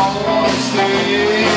I wanna stay.